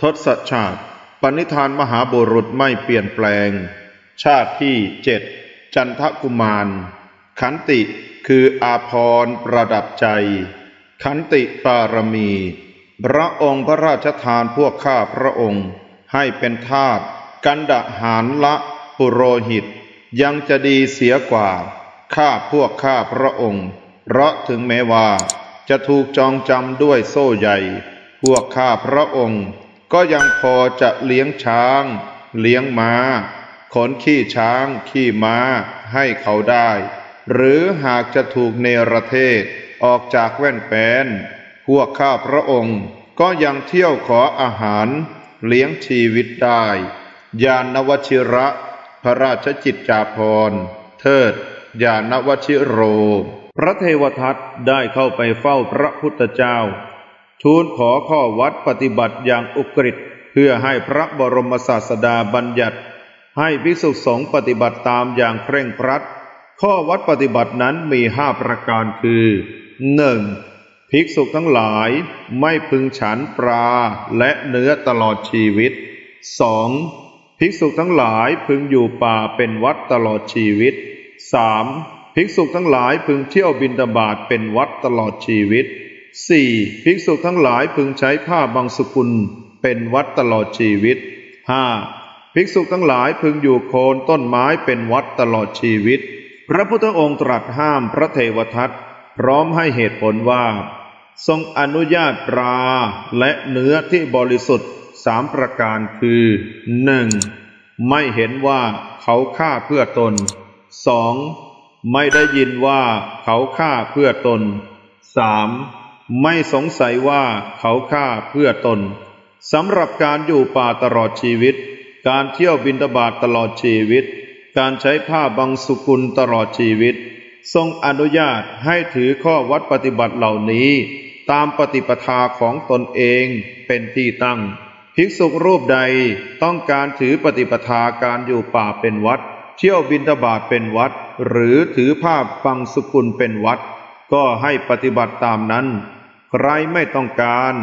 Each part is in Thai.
ทศชาติ ปณิธานมหาบุรุษไม่เปลี่ยนแปลง ชาติที่เจ็ดจันทกุมาร ขันติคืออาพรประดับใจ ขันติปารมี พระองค์พระราชทานพวกข้าพระองค์ ให้เป็นทาสกันดะหารละปุโรหิต ยังจะดีเสียกว่า ข้าพวกข้าพระองค์ เพราะถึงแม้ว่า จะถูกจองจำด้วยโซ่ใหญ่ พวกข้าพระองค์ ก็ยังพอจะเลี้ยงช้าง เลี้ยงม้า ขนขี้ช้าง ขี้ม้า ให้เขาได้ หรือหากจะถูกเนรเทศออกจากแว่นแปนพวกข้าพระองค์ ก็ยังเที่ยวขออาหาร เลี้ยงชีวิตได้ ยานวชิระ พระราชจิตจาภรณ์เทิดยานวชิโร พระเทวทัตได้เข้าไปเฝ้าพระพุทธเจ้า ทูลขอข้อวัดปฏิบัติอย่างอุกฤษเพื่อให้พระบรมศาสดาบัญญัติ ให้ภิกษุสงฆ์ปฏิบัติตามอย่างเคร่งครัด ข้อวัดปฏิบัตินั้นมีห้าประการคือหนึ่งภิกษุทั้งหลายไม่พึงฉันปลาและเนื้อตลอดชีวิต 2. ภิกษุทั้งหลายพึงอยู่ป่าเป็นวัดตลอดชีวิต 3. ภิกษุทั้งหลายพึงเที่ยวบินตบาตเป็นวัดตลอดชีวิต 4. ภิกษุทั้งหลายพึงใช้ผ้าบางสกุลเป็นวัดตลอดชีวิต 5. ภิกษุทั้งหลายพึงอยู่โคนต้นไม้เป็นวัดตลอดชีวิต พระพุทธองค์ตรัสห้ามพระเทวทัตพร้อมให้เหตุผลว่า ทรงอนุญาตปลาและเนื้อที่บริสุทธิ์สามประการคือหนึ่งไม่เห็นว่าเขาฆ่าเพื่อตนสองไม่ได้ยินว่าเขาฆ่าเพื่อตนสาม ไม่สงสัยว่าเขาฆ่าเพื่อตนสำหรับการอยู่ป่าตลอดชีวิต การเที่ยวบินตบาตตลอดชีวิต การใช้ผ้าบางสุกุลตลอดชีวิต ทรงอนุญาตให้ถือข้อวัดปฏิบัติเหล่านี้ ตามปฏิปทาของตนเองเป็นที่ตั้ง ภิกษุรูปใดต้องการถือปฏิปทาการอยู่ป่าเป็นวัด เที่ยวบินทบาทเป็นวัด หรือถือผ้าบังสุกุลเป็นวัด ก็ให้ปฏิบัติตามนั้น ใครไม่ต้องการ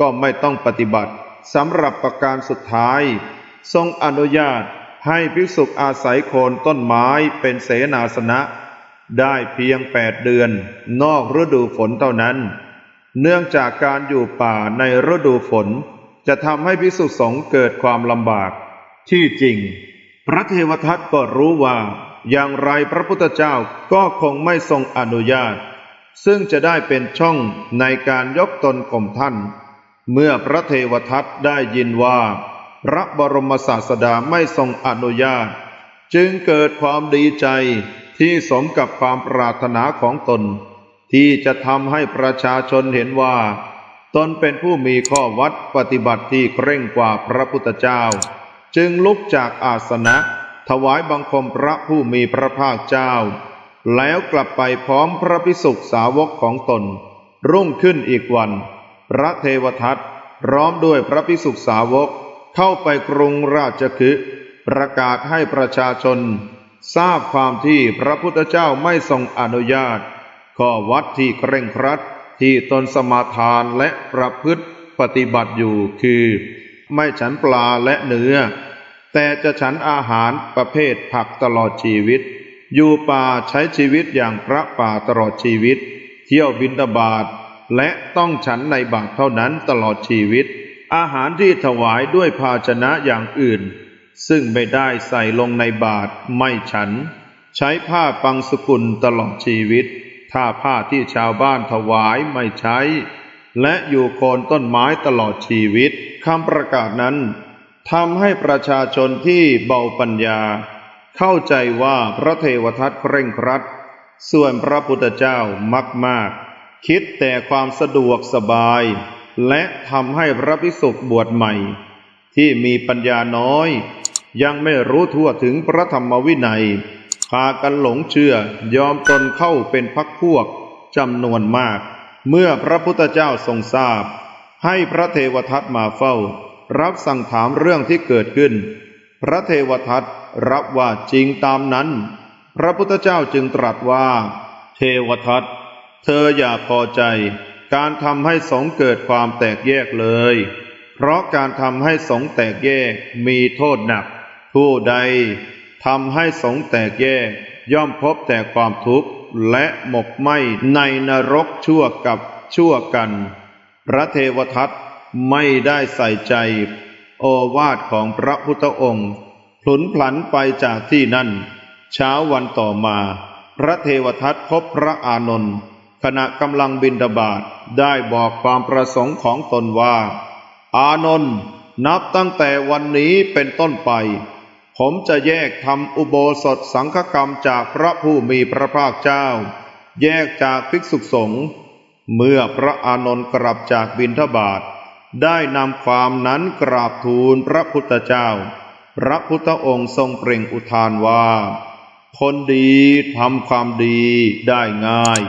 ก็ไม่ต้องปฏิบัติสำหรับประการสุดท้าย ทรงอนุญาตให้ภิกษุอาศัยโคนต้นไม้เป็นเสนาสนะ ได้เพียงแปดเดือน นอกฤดูฝนเท่านั้น เนื่องจากการอยู่ป่าในฤดูฝน จะทำให้ภิกษุสงฆ์เกิดความลำบาก ที่จริง พระเทวทัตก็รู้ว่า อย่างไรพระพุทธเจ้าก็คงไม่ทรงอนุญาต ซึ่งจะได้เป็นช่องในการยกตนข่มท่าน เมื่อพระเทวทัตได้ยินว่า พระบรมศาสดาไม่ทรงอนุญาต จึงเกิดความดีใจที่สมกับความปรารถนาของตน ที่จะทำให้ประชาชนเห็นว่า ตนเป็นผู้มีข้อวัดปฏิบัติที่เคร่งกว่าพระพุทธเจ้า จึงลุกจากอาสนะ ถวายบังคมพระผู้มีพระภาคเจ้า แล้วกลับไปพร้อมพระพิสุกสาวกของตน รุ่งขึ้นอีกวัน พระเทวทัตพร้อมด้วยพระพิสุกสาวกเข้าไปกรุงราชคฤห์ประกาศให้ประชาชน ทราบความที่พระพุทธเจ้าไม่ทรงอนุญาต ข้อวัดที่เคร่งครัดที่ตนสมาทานและประพฤติปฏิบัติอยู่คือ ไม่ฉันปลาและเนื้อ แต่จะฉันอาหารประเภทผักตลอดชีวิต อยู่ป่าใช้ชีวิตอย่างพระป่าตลอดชีวิต เที่ยวบินตบาตและต้องฉันในบาตรเท่านั้นตลอดชีวิต อาหารที่ถวายด้วยภาชนะอย่างอื่น ซึ่งไม่ได้ใส่ลงในบาตรไม่ฉัน ใช้ผ้าปังสกุลตลอดชีวิต ถ้าผ้าที่ชาวบ้านถวายไม่ใช้ และอยู่โคนต้นไม้ตลอดชีวิตคำประกาศนั้นทำให้ประชาชนที่เบาปัญญา เข้าใจว่าพระเทวทัตเคร่งครัด ส่วนพระพุทธเจ้ามักมาก คิดแต่ความสะดวกสบาย และทำให้พระภิกษุบวชใหม่ ที่มีปัญญาน้อย ยังไม่รู้ทั่วถึงพระธรรมวินัยพากันหลงเชื่อยอมตนเข้าเป็นพักพวกจำนวนมาก เมื่อพระพุทธเจ้าทรงทราบ ให้พระเทวทัตมาเฝ้า รับสั่งถามเรื่องที่เกิดขึ้น พระเทวทัตรับว่าจริงตามนั้น พระพุทธเจ้าจึงตรัสว่า เทวทัตเธออย่าพอใจ การทำให้สงเกิดความแตกแยกเลย เพราะการทำให้สงแตกแยกมีโทษหนัก ผู้ใดทำให้สงแตกแยกย่อมพบแต่ความทุกข์และหมกไหมในนรกชั่วกับชั่วกัน พระเทวทัตไม่ได้ใส่ใจ โอวาทของพระพุทธองค์พลุนพลันไปจากที่นั่น เช้าวันต่อมา พระเทวทัตพบพระอานนท์ขณะกำลังบินดาบาตได้บอกความประสงค์ของตนว่า อานนท์นับตั้งแต่วันนี้เป็นต้นไป ผมจะแยกทำอุโบสถสังฆกรรมจากพระผู้มีพระภาคเจ้า แยกจากภิกษุสงฆ์เมื่อพระอานนท์กลับจากบินทบาท ได้นำความนั้นกราบทูลพระพุทธเจ้า พระพุทธองค์ทรงเปล่งอุทานว่า คนดีทำความดีได้ง่าย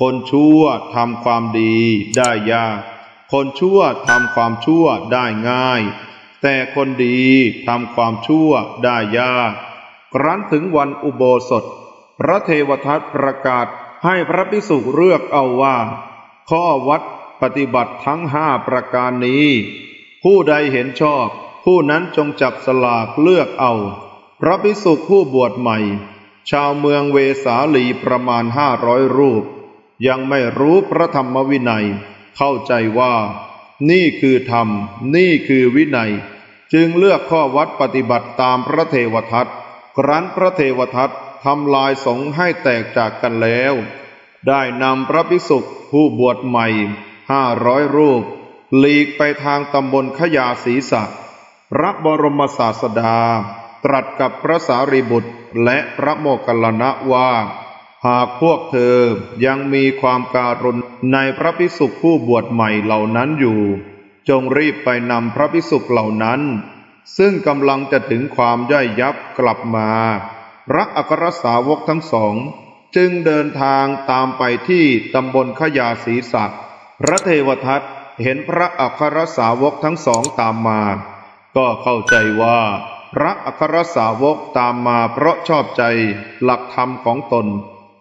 คนชั่วทำความดีได้ยาก คนชั่วทำความชั่วได้ง่าย แต่คนดีทำความชั่วได้ยาก ครั้นถึงวันอุโบสถ พระเทวทัตประกาศให้พระภิกษุเลือกเอาว่า ข้อวัด ปฏิบัติทั้งห้าประการนี้ ผู้ใดเห็นชอบ ผู้นั้นจงจับสลากเลือกเอา พระภิกษุผู้บวชใหม่ ชาวเมืองเวสาลีประมาณห้าร้อยรูป ยังไม่รู้พระธรรมวินัย เข้าใจว่า นี่คือธรรม นี่คือวินัย จึงเลือกข้อวัดปฏิบัติตามพระเทวทัตครั้นพระเทวทัตทำลายสงให้แตกจากกันแล้ว ได้นำพระภิกษุผู้บวชใหม่ ห้าร้อยรูป หลีกไปทางตำบลขยาศีสะพระบรมศาสดา ตรัสกับพระสารีบุตรและพระโมคคัลลานะว่า หากพวกเธอยังมีความการุณในพระภิกษุผู้บวชใหม่เหล่านั้นอยู่ จงรีบไปนำพระภิกษุเหล่านั้น ซึ่งกำลังจะถึงความย่อยยับกลับมา พระอัครสาวกทั้งสอง จึงเดินทางตามไปที่ตำบลขยาศีสัก พระเทวทัตเห็นพระอัครสาวกทั้งสองตามมา ก็เข้าใจว่า พระอัครสาวกตามมาเพราะชอบใจหลักธรรมของตน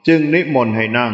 จึงนิมนต์ให้นั่ง